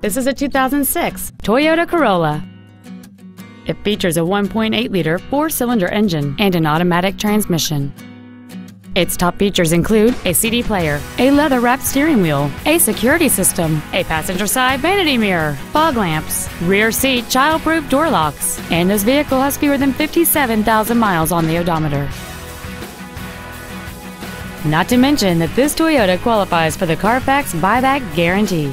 This is a 2006 Toyota Corolla. It features a 1.8-liter four-cylinder engine and an automatic transmission. Its top features include a CD player, a leather-wrapped steering wheel, a security system, a passenger side vanity mirror, fog lamps, rear seat child-proof door locks, and this vehicle has fewer than 57,000 miles on the odometer. Not to mention that this Toyota qualifies for the Carfax buyback guarantee.